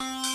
Oh.